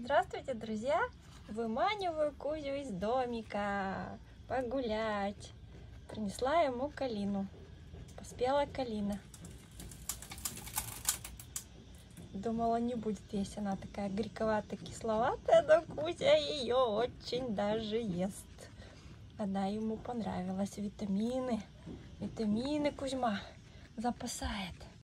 Здравствуйте, друзья! Выманиваю Кузю из домика погулять. Принесла ему калину. Поспела калина. Думала, не будет есть. Она такая горьковато-кисловатая, но Кузя ее очень даже ест. Она ему понравилась. Витамины. Витамины Кузьма запасает.